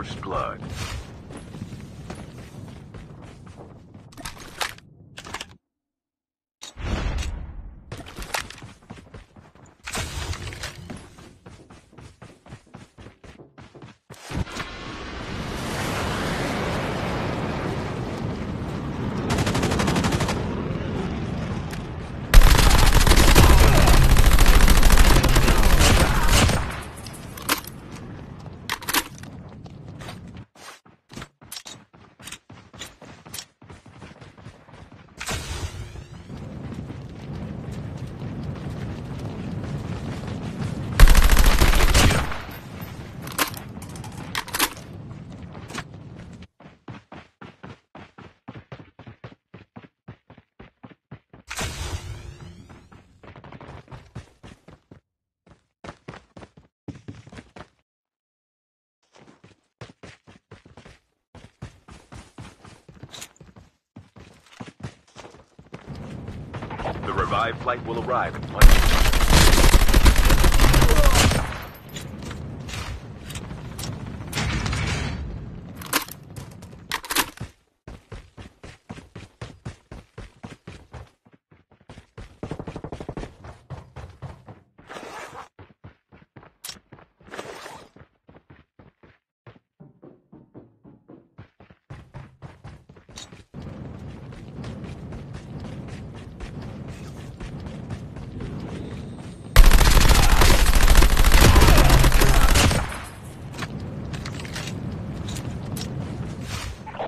First blood. The revived flight will arrive in one minute.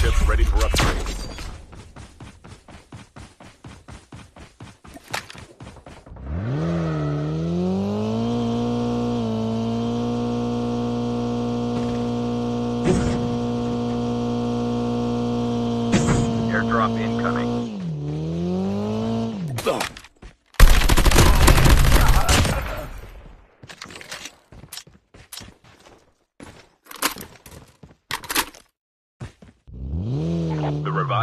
Chips ready for upgrade. Airdrop incoming.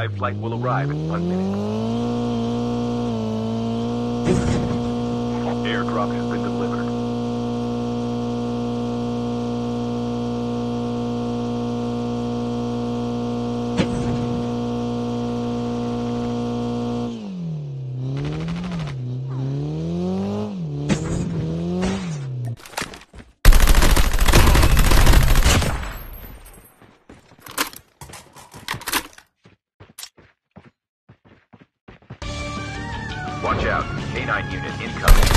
The flight will arrive in one minute. Airdrop K9 unit incoming.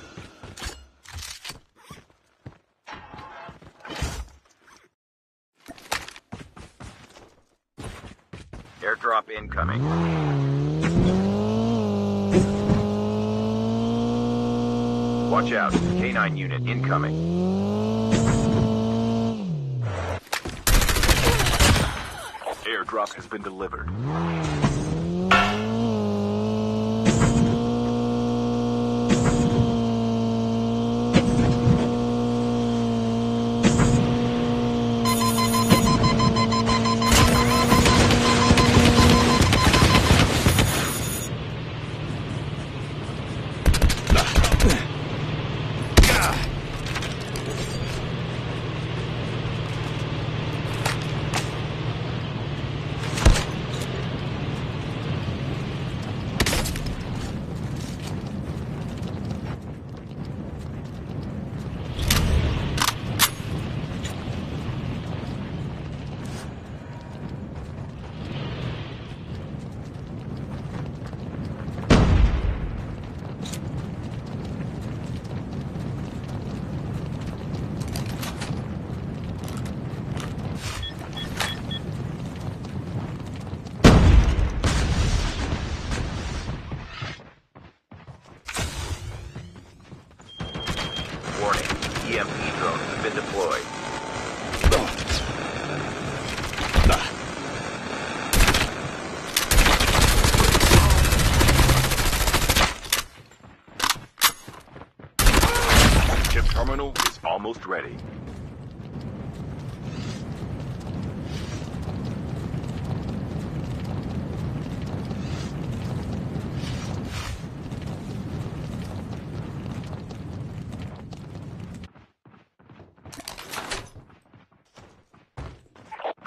Airdrop incoming. Watch out. K-9 unit incoming. Airdrop has been delivered. Been deployed. Chip terminal is almost ready.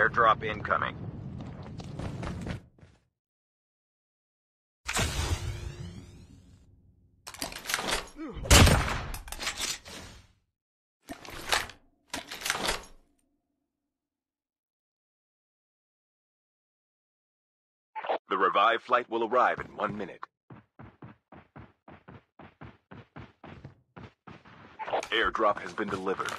Airdrop incoming. The revived flight will arrive in one minute. Airdrop has been delivered.